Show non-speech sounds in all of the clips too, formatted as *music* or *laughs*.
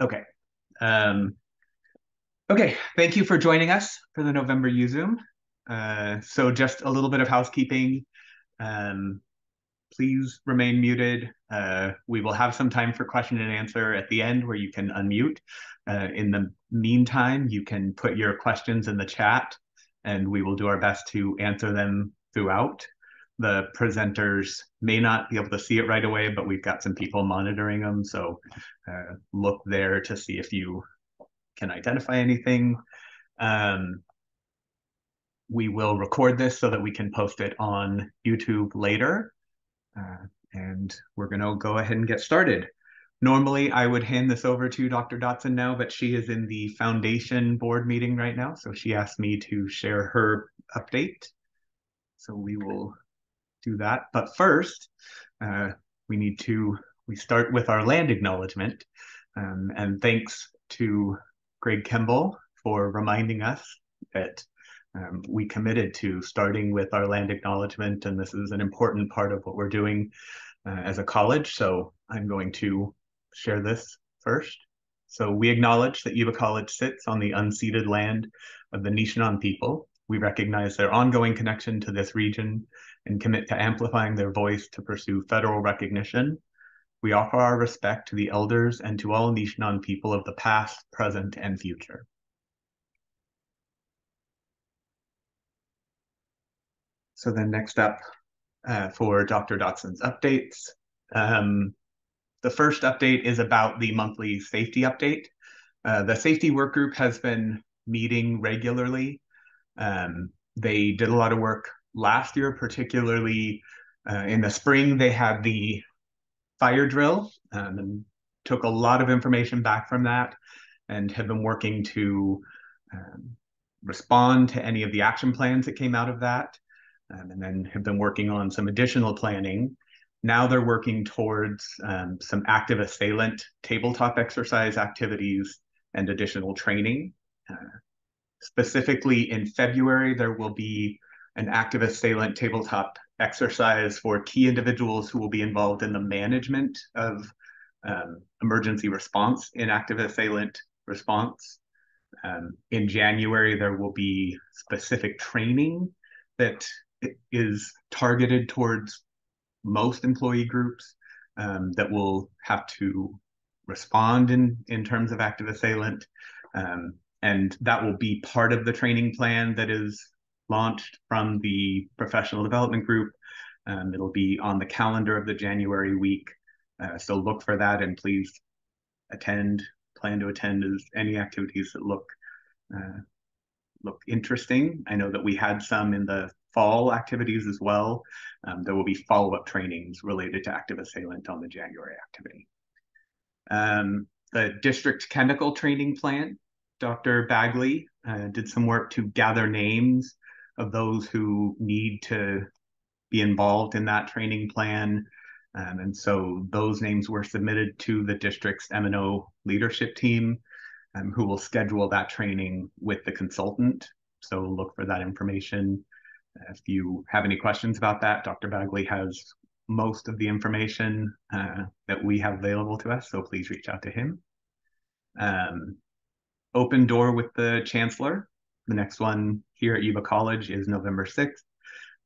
Okay. Um, okay, thank you for joining us for the November YuZoom. Uh, so just a little bit of housekeeping. Um, please remain muted. Uh, we will have some time for question and answer at the end where you can unmute. Uh, in the meantime, you can put your questions in the chat and we will do our best to answer them throughout. The presenters may not be able to see it right away, but we've got some people monitoring them. So uh, look there to see if you can identify anything. Um, we will record this so that we can post it on YouTube later. Uh, and we're going to go ahead and get started. Normally, I would hand this over to Dr. Dotson now, but she is in the foundation board meeting right now. So she asked me to share her update. So we will do that. But first, uh, we need to, we start with our land acknowledgement. Um, and thanks to Greg Kemble for reminding us that um, we committed to starting with our land acknowledgement, and this is an important part of what we're doing uh, as a college. So I'm going to share this first. So we acknowledge that Yuba College sits on the unceded land of the Nisenan people. We recognize their ongoing connection to this region and commit to amplifying their voice to pursue federal recognition. We offer our respect to the elders and to all Nisenan people of the past, present, and future. So then next up uh, for Dr. Dotson's updates. Um, the first update is about the monthly safety update. Uh, the safety work group has been meeting regularly. Um, they did a lot of work last year, particularly uh, in the spring, they had the fire drill um, and took a lot of information back from that and have been working to um, respond to any of the action plans that came out of that um, and then have been working on some additional planning. Now they're working towards um, some active assailant tabletop exercise activities and additional training. Uh, specifically in February, there will be an active assailant tabletop exercise for key individuals who will be involved in the management of um, emergency response in active assailant response. Um, in January, there will be specific training that is targeted towards most employee groups um, that will have to respond in, in terms of active assailant. Um, and that will be part of the training plan that is launched from the professional development group. Um, it'll be on the calendar of the January week. Uh, so look for that and please attend, plan to attend as any activities that look uh, look interesting. I know that we had some in the fall activities as well. Um, there will be follow-up trainings related to active assailant on the January activity. Um, the district chemical training plan, Dr. Bagley uh, did some work to gather names of those who need to be involved in that training plan. Um, and so those names were submitted to the district's M&O leadership team, um, who will schedule that training with the consultant. So look for that information if you have any questions about that, Dr. Bagley has most of the information uh, that we have available to us, so please reach out to him. Um, open door with the chancellor. The next one here at Yuba College is November 6th,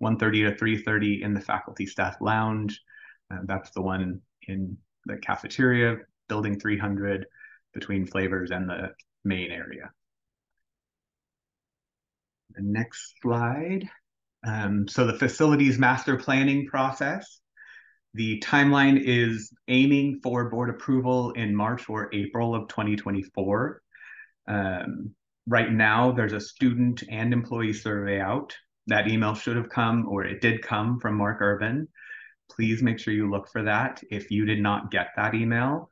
1.30 to 3.30 in the faculty staff lounge. Uh, that's the one in the cafeteria, building 300 between flavors and the main area. The next slide um, so the facilities master planning process, the timeline is aiming for board approval in March or April of 2024. Um, right now, there's a student and employee survey out. That email should have come, or it did come from Mark Urban. Please make sure you look for that. If you did not get that email,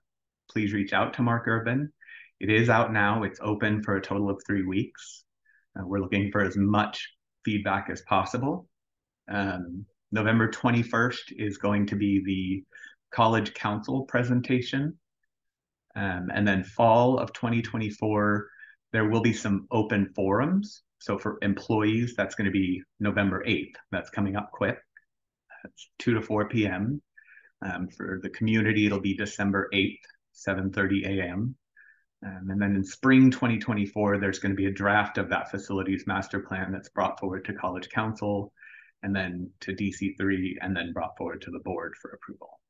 please reach out to Mark Urban. It is out now. It's open for a total of three weeks. Uh, we're looking for as much feedback as possible. Um, November 21st is going to be the College Council presentation. Um, and then fall of 2024, there will be some open forums. So for employees, that's going to be November 8th. That's coming up quick. That's 2 to 4 p.m. Um, for the community, it'll be December 8th, 7.30 a.m. Um, and then in spring 2024, there's going to be a draft of that facilities master plan that's brought forward to College Council and then to DC3 and then brought forward to the board for approval.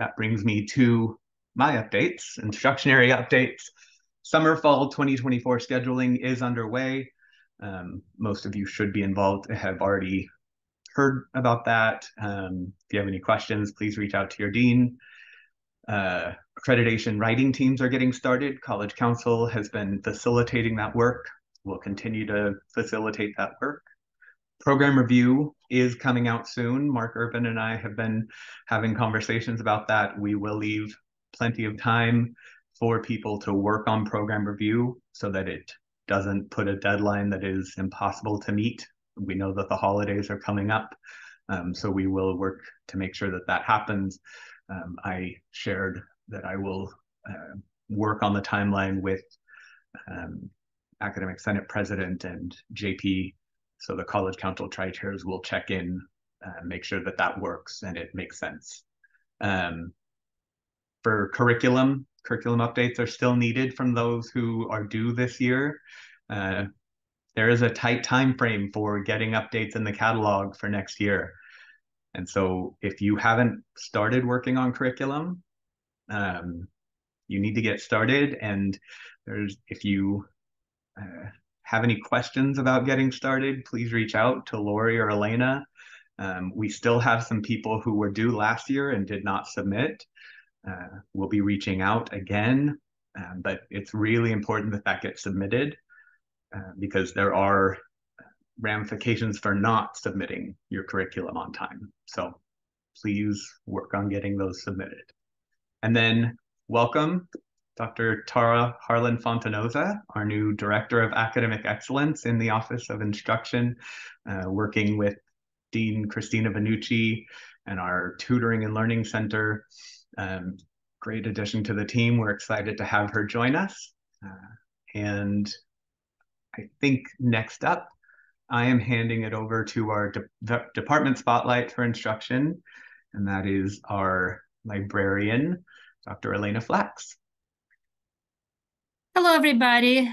That brings me to my updates, instructionary updates. Summer fall 2024 scheduling is underway. Um, most of you should be involved, have already heard about that. Um, if you have any questions, please reach out to your dean. Uh, accreditation writing teams are getting started. College Council has been facilitating that work. We'll continue to facilitate that work. Program review is coming out soon. Mark Urban and I have been having conversations about that. We will leave plenty of time for people to work on program review so that it doesn't put a deadline that is impossible to meet. We know that the holidays are coming up, um, so we will work to make sure that that happens. Um, I shared that I will uh, work on the timeline with um, Academic Senate President and JP, so the College Council Tri-Chairs will check in, uh, make sure that that works and it makes sense. Um, for curriculum, curriculum updates are still needed from those who are due this year. Uh, there is a tight time frame for getting updates in the catalog for next year. And so if you haven't started working on curriculum, um, you need to get started. And there's if you uh, have any questions about getting started, please reach out to Lori or Elena. Um, we still have some people who were due last year and did not submit. Uh, we'll be reaching out again, uh, but it's really important that that gets submitted uh, because there are ramifications for not submitting your curriculum on time. So please work on getting those submitted. And then welcome Dr. Tara Harlan Fontanoza, our new Director of Academic Excellence in the Office of Instruction, uh, working with Dean Christina Vanucci and our Tutoring and Learning Center um, great addition to the team. We're excited to have her join us. Uh, and I think next up, I am handing it over to our de department spotlight for instruction, and that is our librarian, Dr. Elena Flax. Hello, everybody.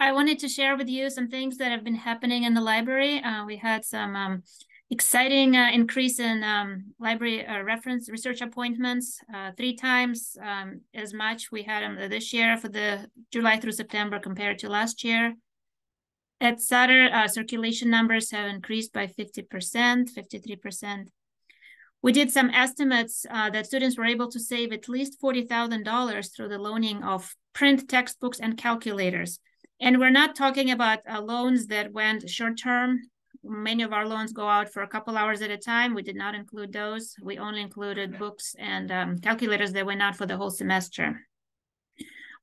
I wanted to share with you some things that have been happening in the library. Uh, we had some um, exciting uh, increase in um, library uh, reference research appointments, uh, three times um, as much we had um, this year for the July through September compared to last year. At Sutter, uh, circulation numbers have increased by 50%, 53%. We did some estimates uh, that students were able to save at least $40,000 through the loaning of print textbooks and calculators. And we're not talking about uh, loans that went short term many of our loans go out for a couple hours at a time. We did not include those. We only included books and um, calculators that went out for the whole semester.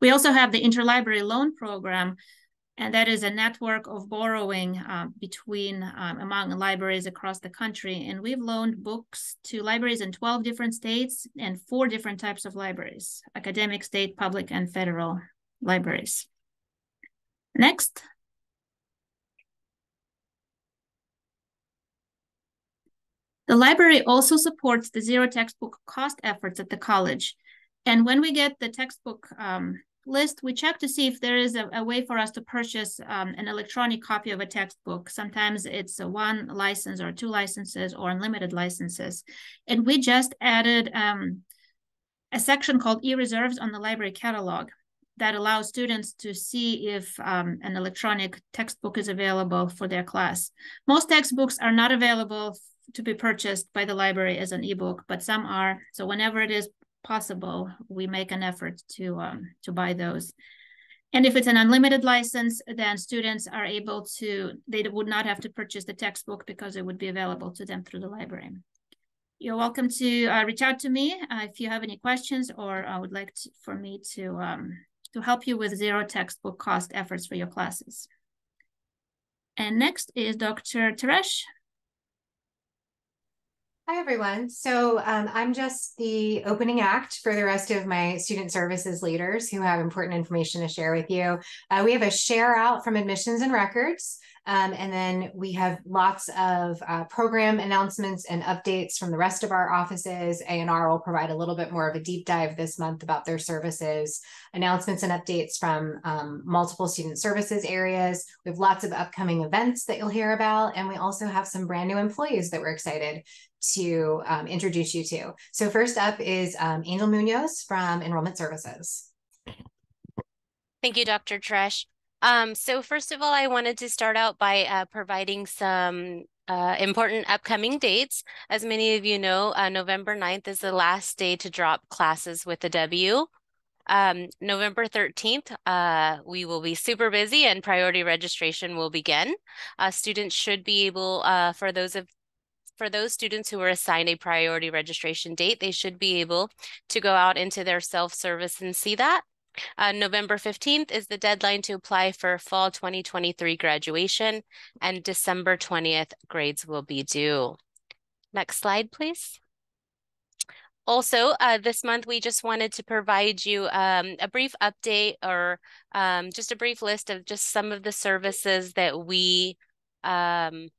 We also have the interlibrary loan program, and that is a network of borrowing uh, between um, among libraries across the country. And we've loaned books to libraries in 12 different states and four different types of libraries, academic, state, public, and federal libraries. Next. The library also supports the zero textbook cost efforts at the college. And when we get the textbook um, list, we check to see if there is a, a way for us to purchase um, an electronic copy of a textbook. Sometimes it's one license or two licenses or unlimited licenses. And we just added um, a section called e-reserves on the library catalog that allows students to see if um, an electronic textbook is available for their class. Most textbooks are not available to be purchased by the library as an ebook, but some are. So whenever it is possible, we make an effort to um, to buy those. And if it's an unlimited license, then students are able to, they would not have to purchase the textbook because it would be available to them through the library. You're welcome to uh, reach out to me uh, if you have any questions or uh, would like to, for me to, um, to help you with zero textbook cost efforts for your classes. And next is Dr. Teresh. Hi, everyone. So um, I'm just the opening act for the rest of my student services leaders who have important information to share with you. Uh, we have a share out from admissions and records. Um, and then we have lots of uh, program announcements and updates from the rest of our offices. A&R will provide a little bit more of a deep dive this month about their services, announcements and updates from um, multiple student services areas. We have lots of upcoming events that you'll hear about. And we also have some brand new employees that we're excited to um, introduce you to. So first up is um, Angel Munoz from Enrollment Services. Thank you, Dr. Tresh. Um, so first of all, I wanted to start out by uh, providing some uh, important upcoming dates. As many of you know, uh, November 9th is the last day to drop classes with the W. Um, November 13th, uh, we will be super busy and priority registration will begin. Uh, students should be able, uh, for those of for those students who were assigned a priority registration date, they should be able to go out into their self-service and see that. Uh, November 15th is the deadline to apply for fall 2023 graduation, and December 20th, grades will be due. Next slide, please. Also, uh, this month, we just wanted to provide you um, a brief update or um, just a brief list of just some of the services that we um,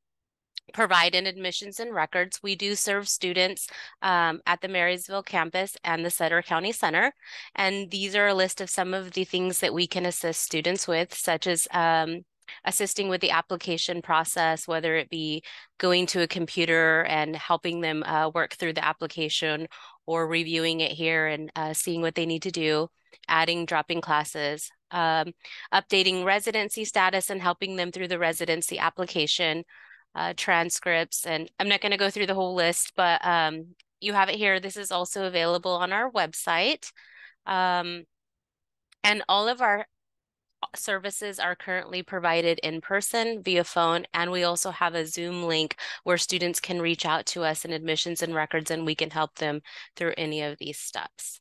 provide in admissions and records. We do serve students um, at the Marysville campus and the Sutter County Center. And these are a list of some of the things that we can assist students with, such as um, assisting with the application process, whether it be going to a computer and helping them uh, work through the application or reviewing it here and uh, seeing what they need to do, adding, dropping classes, um, updating residency status and helping them through the residency application, uh, transcripts. And I'm not going to go through the whole list, but um, you have it here. This is also available on our website. Um, and all of our services are currently provided in person via phone and we also have a zoom link where students can reach out to us in admissions and records and we can help them through any of these steps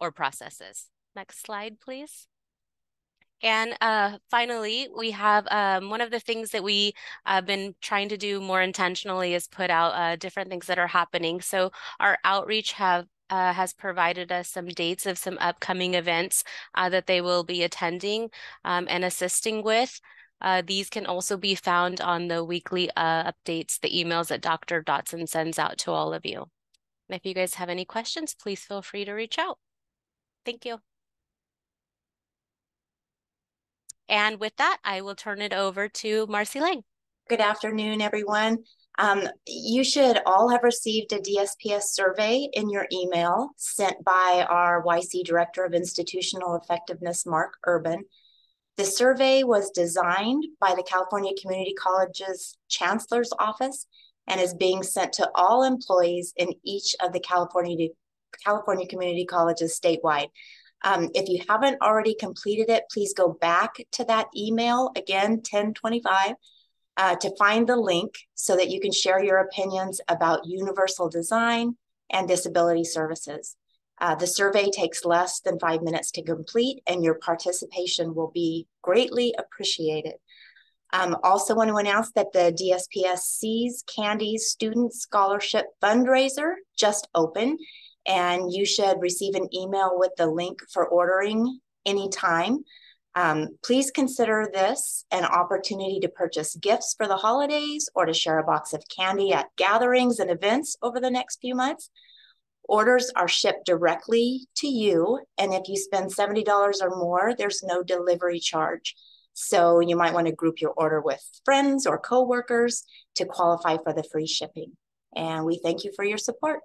or processes next slide please and uh, finally, we have um, one of the things that we have been trying to do more intentionally is put out uh, different things that are happening. So our outreach have uh, has provided us some dates of some upcoming events uh, that they will be attending um, and assisting with. Uh, these can also be found on the weekly uh, updates, the emails that Dr. Dotson sends out to all of you. And if you guys have any questions, please feel free to reach out. Thank you. And with that, I will turn it over to Marcy Lang. Good afternoon, everyone. Um, you should all have received a DSPS survey in your email sent by our YC Director of Institutional Effectiveness, Mark Urban. The survey was designed by the California Community College's Chancellor's Office and is being sent to all employees in each of the California, California Community Colleges statewide. Um, if you haven't already completed it, please go back to that email again, 1025, uh, to find the link so that you can share your opinions about universal design and disability services. Uh, the survey takes less than five minutes to complete, and your participation will be greatly appreciated. Um, also want to announce that the DSPS See's Candies Student Scholarship Fundraiser just opened and you should receive an email with the link for ordering anytime. Um, please consider this an opportunity to purchase gifts for the holidays or to share a box of candy at gatherings and events over the next few months. Orders are shipped directly to you, and if you spend $70 or more, there's no delivery charge. So you might want to group your order with friends or coworkers to qualify for the free shipping. And we thank you for your support.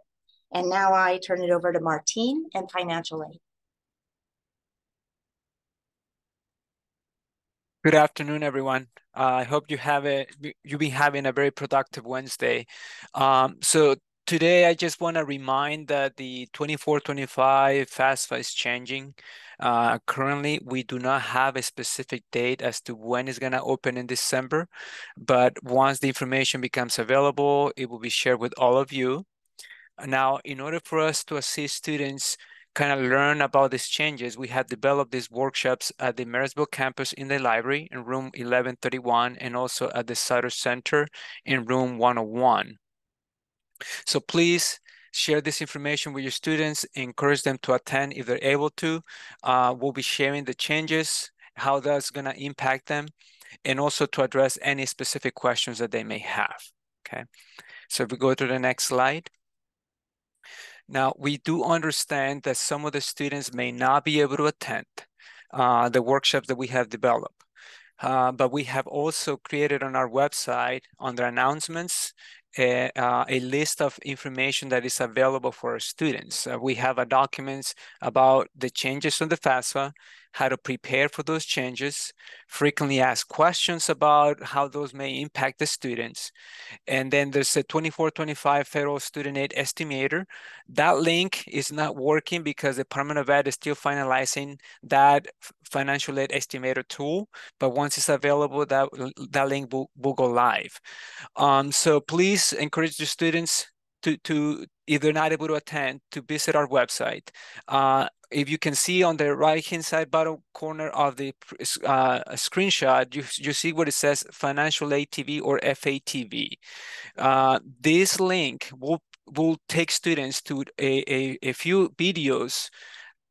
And now I turn it over to Martine and financial aid. Good afternoon, everyone. Uh, I hope you have it. You've been having a very productive Wednesday. Um, so today, I just want to remind that the 24-25 FAFSA is changing. Uh, currently, we do not have a specific date as to when it's going to open in December, but once the information becomes available, it will be shared with all of you. Now, in order for us to assist students kind of learn about these changes, we have developed these workshops at the Marysville campus in the library in room 1131 and also at the Sutter Center in room 101. So please share this information with your students, encourage them to attend if they're able to. Uh, we'll be sharing the changes, how that's gonna impact them. and also to address any specific questions that they may have, okay? So if we go to the next slide. Now, we do understand that some of the students may not be able to attend uh, the workshops that we have developed. Uh, but we have also created on our website under announcements a, uh, a, list of information that is available for our students. Uh, we have a documents about the changes on the FAFSA, how to prepare for those changes, frequently ask questions about how those may impact the students. And then there's a 2425 Federal Student Aid Estimator. That link is not working because the Department of Ed is still finalizing that financial aid estimator tool. But once it's available, that, that link will, will go live. Um, so please encourage the students to, to either not able to attend to visit our website. Uh, if you can see on the right hand side bottom corner of the uh, screenshot, you, you see what it says financial aid TV or FATV. Uh, this link will, will take students to a, a, a few videos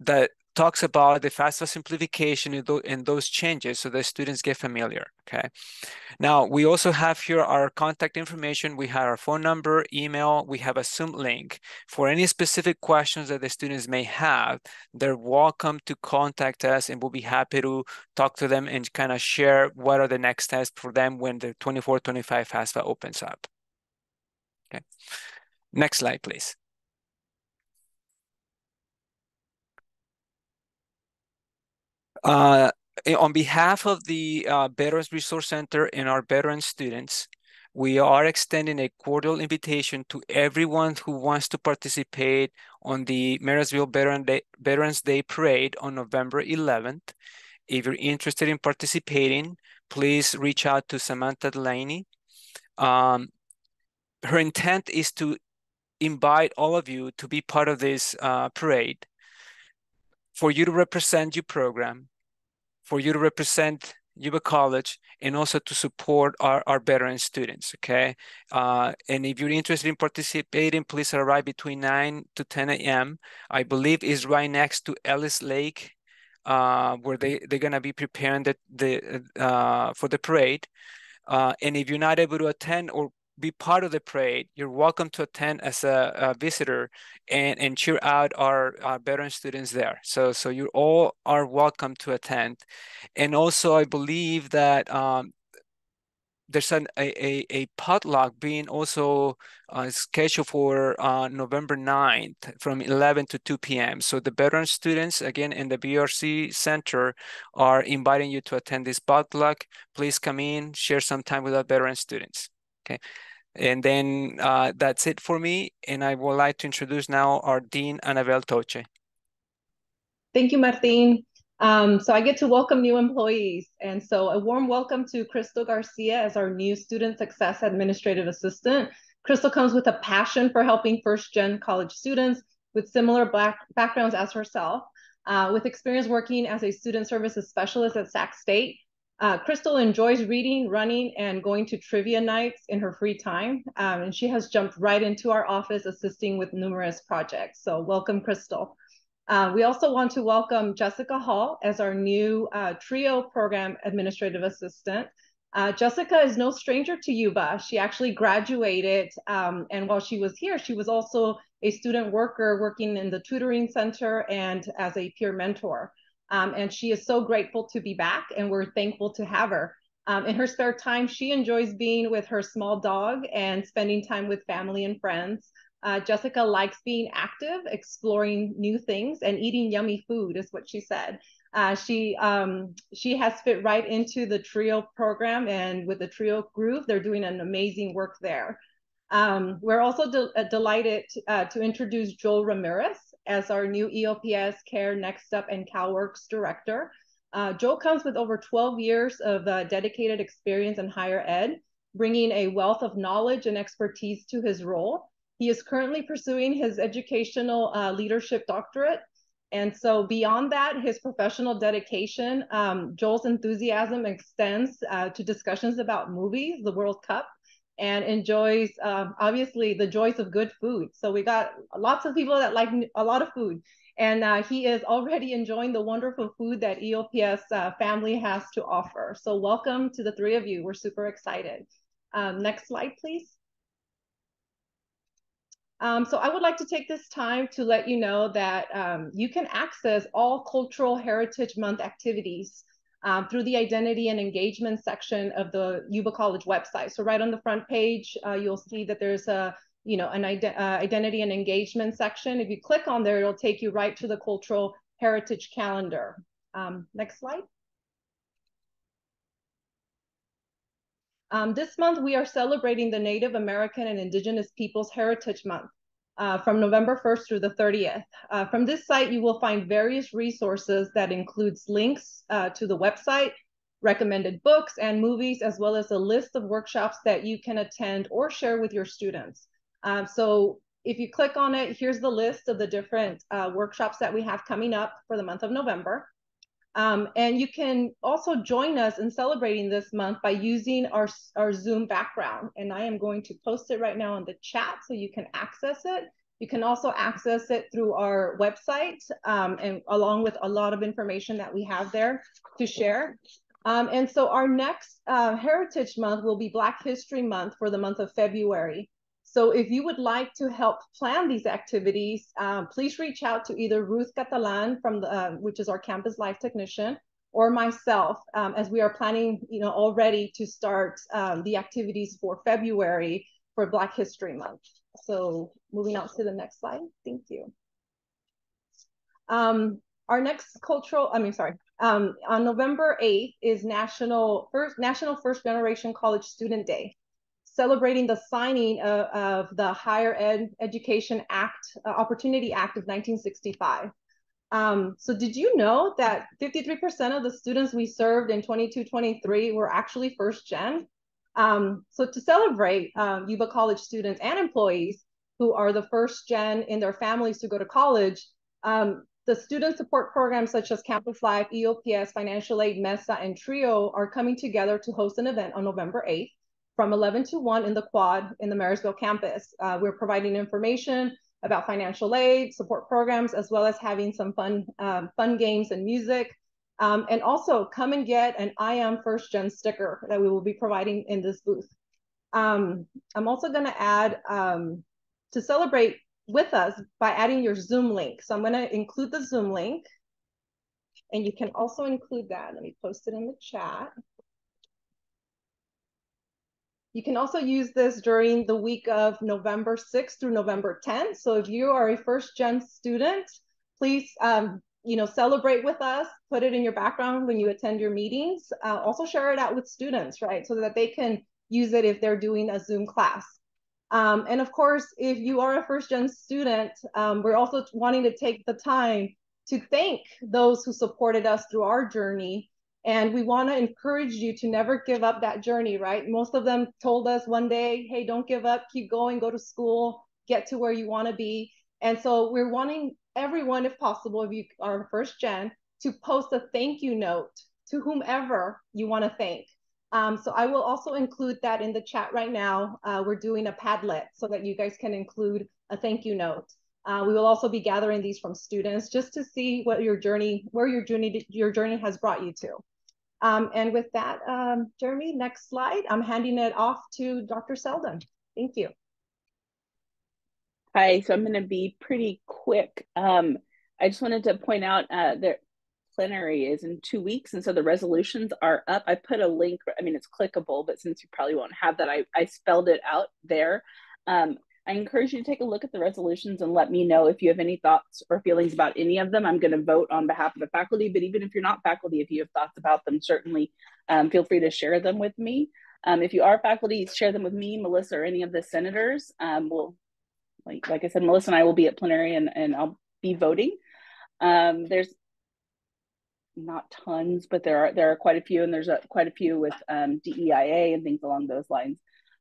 that talks about the FAFSA simplification and those changes so that students get familiar, okay? Now, we also have here our contact information. We have our phone number, email, we have a Zoom link. For any specific questions that the students may have, they're welcome to contact us and we'll be happy to talk to them and kind of share what are the next steps for them when the 24-25 FAFSA opens up. Okay, next slide, please. Uh, on behalf of the uh, Veterans Resource Center and our veteran students, we are extending a cordial invitation to everyone who wants to participate on the Marysville Veteran Day, Veterans Day Parade on November 11th. If you're interested in participating, please reach out to Samantha Delaney. Um, her intent is to invite all of you to be part of this uh, parade, for you to represent your program, for you to represent Yuba College and also to support our, our veteran students, okay? Uh, and if you're interested in participating, please arrive between 9 to 10 a.m. I believe is right next to Ellis Lake, uh, where they, they're gonna be preparing the, the uh, for the parade. Uh, and if you're not able to attend or be part of the parade. You're welcome to attend as a, a visitor and, and cheer out our, our veteran students there. So, so you all are welcome to attend. And also, I believe that um, there's an, a, a, a potluck being also uh, scheduled for uh, November 9th from 11 to 2 p.m. So the veteran students, again, in the VRC Center are inviting you to attend this potluck. Please come in, share some time with our veteran students. Okay. And then uh, that's it for me. And I would like to introduce now our Dean, Annabelle Toche. Thank you, Martin. Um, so I get to welcome new employees. And so a warm welcome to Crystal Garcia as our new Student Success Administrative Assistant. Crystal comes with a passion for helping first-gen college students with similar black backgrounds as herself. Uh, with experience working as a student services specialist at Sac State, uh, Crystal enjoys reading, running, and going to trivia nights in her free time. Um, and she has jumped right into our office assisting with numerous projects. So welcome, Crystal. Uh, we also want to welcome Jessica Hall as our new uh, TRIO program administrative assistant. Uh, Jessica is no stranger to Yuba. She actually graduated, um, and while she was here, she was also a student worker working in the tutoring center and as a peer mentor. Um, and she is so grateful to be back, and we're thankful to have her. Um, in her spare time, she enjoys being with her small dog and spending time with family and friends. Uh, Jessica likes being active, exploring new things, and eating yummy food, is what she said. Uh, she um, she has fit right into the trio program, and with the trio groove, they're doing an amazing work there. Um, we're also de uh, delighted uh, to introduce Joel Ramirez as our new EOPS Care Next Step and CalWORKS Director. Uh, Joel comes with over 12 years of uh, dedicated experience in higher ed, bringing a wealth of knowledge and expertise to his role. He is currently pursuing his educational uh, leadership doctorate. And so beyond that, his professional dedication, um, Joel's enthusiasm extends uh, to discussions about movies, the World Cup, and enjoys um, obviously the joys of good food. So we got lots of people that like a lot of food. and uh, he is already enjoying the wonderful food that EOPS uh, family has to offer. So welcome to the three of you. We're super excited. Um, next slide, please. Um, so I would like to take this time to let you know that um, you can access all Cultural Heritage Month activities um, through the identity and engagement section of the Yuba College website. So right on the front page, uh, you'll see that there's a you know, an uh, identity and engagement section. If you click on there, it'll take you right to the cultural heritage calendar. Um, next slide. Um, this month, we are celebrating the Native American and Indigenous Peoples Heritage Month uh, from November 1st through the 30th. Uh, from this site, you will find various resources that includes links uh, to the website, recommended books and movies, as well as a list of workshops that you can attend or share with your students. Um, so if you click on it, here's the list of the different uh, workshops that we have coming up for the month of November. Um, and you can also join us in celebrating this month by using our, our Zoom background. And I am going to post it right now in the chat so you can access it. You can also access it through our website um, and along with a lot of information that we have there to share. Um, and so our next uh, Heritage Month will be Black History Month for the month of February. So if you would like to help plan these activities, um, please reach out to either Ruth Catalan from the, uh, which is our campus life technician, or myself, um, as we are planning, you know, already to start um, the activities for February for Black History Month. So moving on to the next slide. Thank you. Um, our next cultural, I mean, sorry, um, on November 8th is National First National First Generation College Student Day celebrating the signing of, of the Higher Ed Education Act, uh, Opportunity Act of 1965. Um, so did you know that 53% of the students we served in 22-23 were actually first gen? Um, so to celebrate um, Yuba College students and employees who are the first gen in their families to go to college, um, the student support programs such as Campus Life, EOPS, Financial Aid, MESA, and TRIO are coming together to host an event on November 8th from 11 to 1 in the quad in the Marysville campus. Uh, we're providing information about financial aid, support programs, as well as having some fun, um, fun games and music. Um, and also come and get an I am first gen sticker that we will be providing in this booth. Um, I'm also gonna add um, to celebrate with us by adding your Zoom link. So I'm gonna include the Zoom link and you can also include that. Let me post it in the chat. You can also use this during the week of November 6th through November 10th. So if you are a first gen student, please um, you know, celebrate with us, put it in your background when you attend your meetings. Uh, also share it out with students, right? So that they can use it if they're doing a Zoom class. Um, and of course, if you are a first gen student, um, we're also wanting to take the time to thank those who supported us through our journey and we want to encourage you to never give up that journey, right? Most of them told us one day, hey, don't give up, keep going, go to school, get to where you want to be. And so we're wanting everyone, if possible, if you are first gen, to post a thank you note to whomever you want to thank. Um, so I will also include that in the chat right now. Uh, we're doing a Padlet so that you guys can include a thank you note. Uh, we will also be gathering these from students just to see what your journey, where your journey, your journey has brought you to. Um, and with that, um, Jeremy, next slide. I'm handing it off to Dr. Selden. Thank you. Hi, so I'm going to be pretty quick. Um, I just wanted to point out uh, that plenary is in two weeks, and so the resolutions are up. I put a link, I mean, it's clickable, but since you probably won't have that, I, I spelled it out there. Um, I encourage you to take a look at the resolutions and let me know if you have any thoughts or feelings about any of them. I'm going to vote on behalf of the faculty, but even if you're not faculty, if you have thoughts about them, certainly um, feel free to share them with me. Um, if you are faculty, share them with me, Melissa, or any of the senators. Um, we'll, like, like I said, Melissa and I will be at plenary and, and I'll be voting. Um, there's not tons, but there are there are quite a few, and there's a, quite a few with um, DEIA and things along those lines.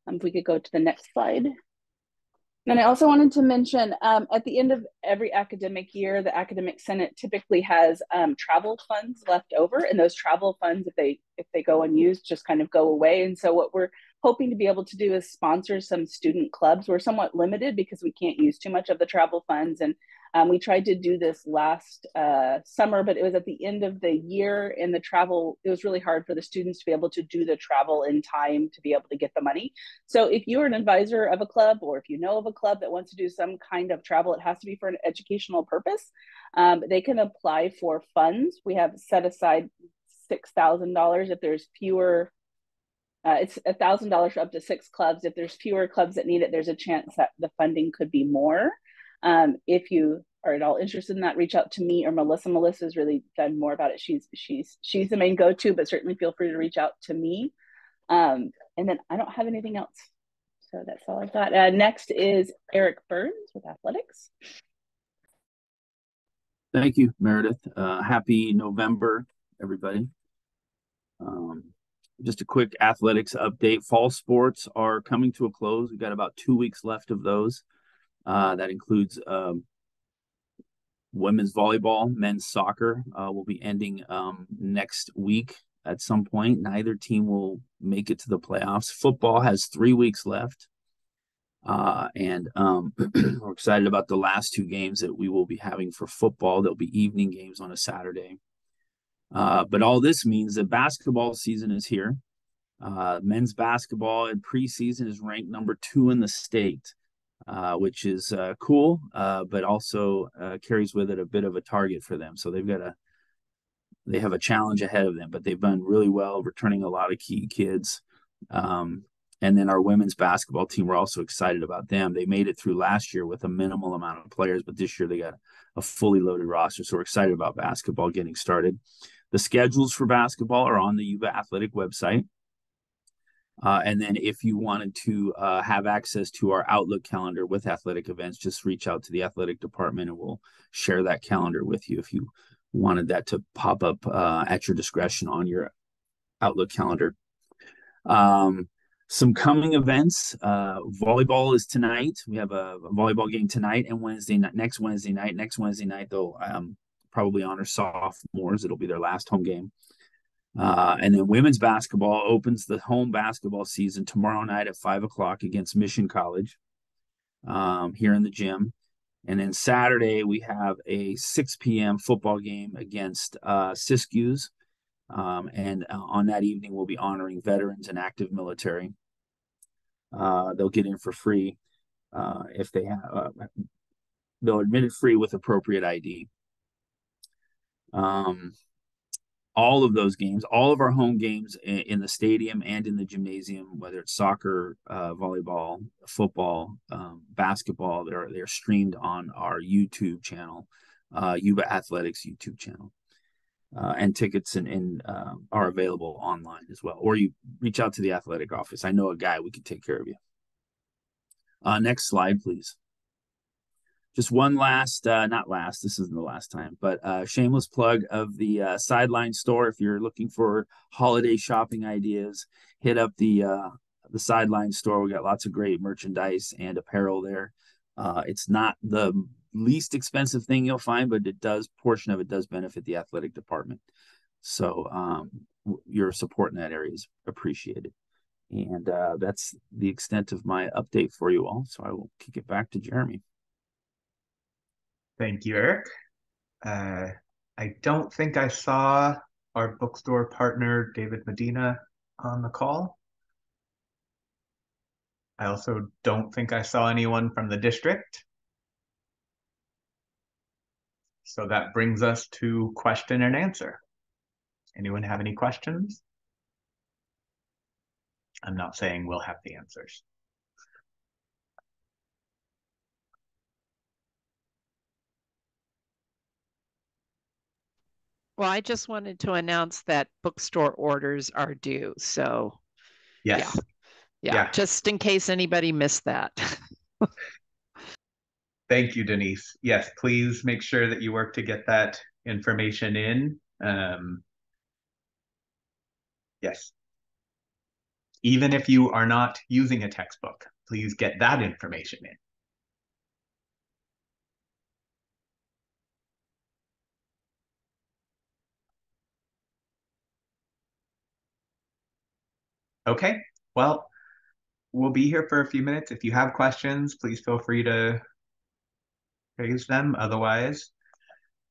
Um, if we could go to the next slide. And I also wanted to mention um, at the end of every academic year, the academic senate typically has um, travel funds left over, and those travel funds, if they if they go unused, just kind of go away. And so what we're hoping to be able to do is sponsor some student clubs. We're somewhat limited because we can't use too much of the travel funds, and Um, we tried to do this last uh, summer, but it was at the end of the year, and the travel, it was really hard for the students to be able to do the travel in time to be able to get the money. So if you're an advisor of a club, or if you know of a club that wants to do some kind of travel, it has to be for an educational purpose. Um, they can apply for funds. We have set aside $6,000 if there's fewer uh, it's a thousand dollars for up to six clubs. If there's fewer clubs that need it, there's a chance that the funding could be more. Um, if you are at all interested in that, reach out to me or Melissa. Melissa's really done more about it. She's she's she's the main go-to, but certainly feel free to reach out to me. Um, and then I don't have anything else. So that's all I've got. Uh, next is Eric Burns with athletics. Thank you, Meredith. Uh, happy November, everybody. Um, just a quick athletics update. Fall sports are coming to a close. We've got about two weeks left of those. Uh, that includes um, women's volleyball, men's soccer uh, will be ending um, next week at some point. Neither team will make it to the playoffs. Football has three weeks left. Uh, and um, *clears throat* we're excited about the last two games that we will be having for football. There'll be evening games on a Saturday. Uh, but all this means that basketball season is here. Uh, men's basketball in preseason is ranked number two in the state uh, which is uh, cool, uh, but also uh, carries with it a bit of a target for them. So they've got a they have a challenge ahead of them, but they've done really well, returning a lot of key kids. Um, and then our women's basketball team, we're also excited about them. They made it through last year with a minimal amount of players, but this year they got a fully loaded roster. So we're excited about basketball getting started. The schedules for basketball are on the Yuba Athletic website. Uh, and then if you wanted to uh, have access to our Outlook calendar with athletic events, just reach out to the athletic department and we'll share that calendar with you if you wanted that to pop up uh, at your discretion on your Outlook calendar. Um, some coming events. Uh, volleyball is tonight. We have a, a, volleyball game tonight and Wednesday night. Next Wednesday night. Next Wednesday night, they'll um, probably honor sophomores. It'll be their last home game. Uh, and then women's basketball opens the home basketball season tomorrow night at five o'clock against Mission College um, here in the gym. And then Saturday, we have a 6 p.m. football game against uh, Siskiyous. Um, and uh, on that evening, we'll be honoring veterans and active military. Uh, they'll get in for free uh, if they have, uh, they'll admit it free with appropriate ID. Um, all of those games, all of our home games in, the stadium and in the gymnasium, whether it's soccer, uh, volleyball, football, um, basketball, they're they're streamed on our YouTube channel, uh, Yuba Athletics YouTube channel, uh, and tickets and, and uh, are available online as well. Or you reach out to the athletic office. I know a guy we can take care of you. Uh, next slide, please just one last, uh, not last, this isn't the last time, but uh, shameless plug of the uh, Sideline store. If you're looking for holiday shopping ideas, hit up the uh, the Sideline store. We got lots of great merchandise and apparel there. Uh, it's not the least expensive thing you'll find, but it does portion of it does benefit the athletic department. So um, your support in that area is appreciated. And uh, that's the extent of my update for you all. So I will kick it back to Jeremy. Thank you, Eric. Uh, I don't think I saw our bookstore partner, David Medina, on the call. I also don't think I saw anyone from the district. So that brings us to question and answer. Anyone have any questions? I'm not saying we'll have the answers. Well, I just wanted to announce that bookstore orders are due. So, yes. Yeah. Yeah. yeah. Just in case anybody missed that. *laughs* Thank you, Denise. Yes, please make sure that you work to get that information in. Um, yes. Even if you are not using a textbook, please get that information in. Okay, well, we'll be here for a few minutes. If you have questions, please feel free to raise them. Otherwise,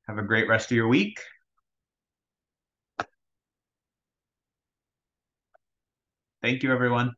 have a great rest of your week. Thank you, everyone.